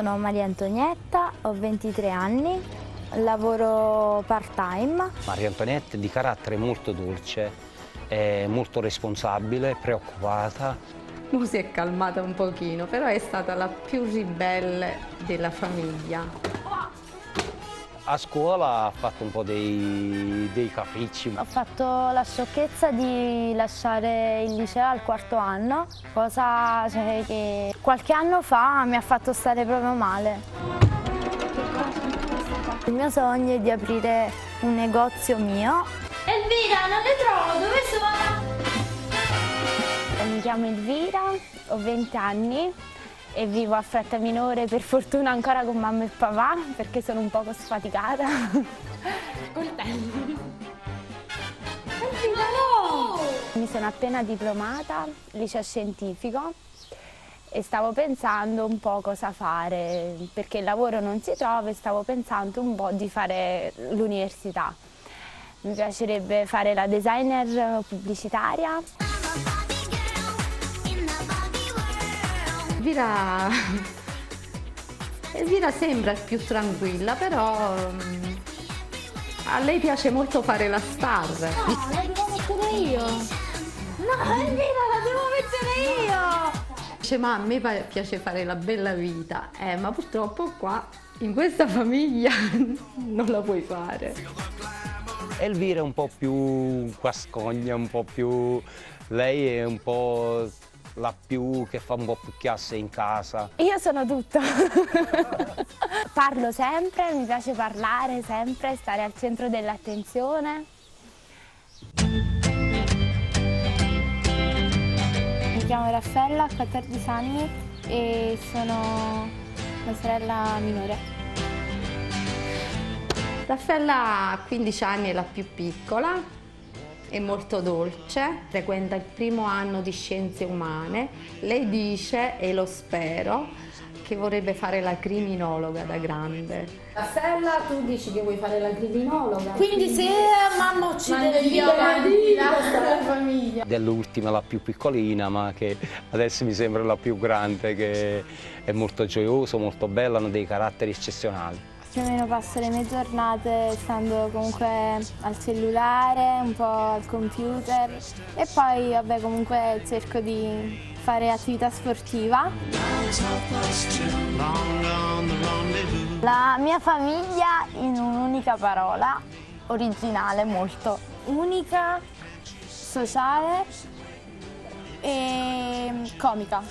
Sono Maria Antonietta, ho 23 anni, lavoro part-time. Maria Antonietta è di carattere molto dolce, è molto responsabile, preoccupata. Mo si è calmata un pochino, però è stata la più ribelle della famiglia. A scuola ha fatto un po' dei, dei capricci. Ho fatto la sciocchezza di lasciare il liceo al quarto anno, cosa cioè, che qualche anno fa mi ha fatto stare proprio male. Il mio sogno è di aprire un negozio mio. Elvira, non le trovo, dove sono? Mi chiamo Elvira, ho 20 anni e vivo a Fretta Minore per fortuna ancora con mamma e papà perché sono un poco sfaticata. Coltelli. Mi sono appena diplomata, liceo scientifico e stavo pensando un po' cosa fare perché il lavoro non si trova e stavo pensando un po' di fare l'università. Mi piacerebbe fare la designer pubblicitaria. Elvira... Elvira sembra più tranquilla, però mm, a lei piace molto fare la star. No, la devo mettere io. No, Elvira, la devo mettere io. Dice, ma a me piace fare la bella vita, eh, ma purtroppo qua, in questa famiglia, non la puoi fare. Elvira è un po' più quascogna, un po' più... Lei è un po' la più che fa un po' più chiasse in casa. Io sono tutto. Parlo sempre, mi piace parlare sempre, stare al centro dell'attenzione. Mi chiamo Raffaella, ho 14 anni e sono la sorella minore. Raffaella ha 15 anni, è la più piccola, è molto dolce, frequenta il primo anno di scienze umane. Lei dice, e lo spero, che vorrebbe fare la criminologa da grande. Raffaella, tu dici che vuoi fare la criminologa. Quindi se mamma uccide avanti la famiglia. Dell'ultima la più piccolina, ma che adesso mi sembra la più grande, che è molto gioiosa, molto bella, hanno dei caratteri eccezionali. Più o meno passo le mie giornate stando comunque al cellulare, un po' al computer e poi vabbè comunque cerco di fare attività sportiva. La mia famiglia in un'unica parola, originale molto, unica, sociale e comica.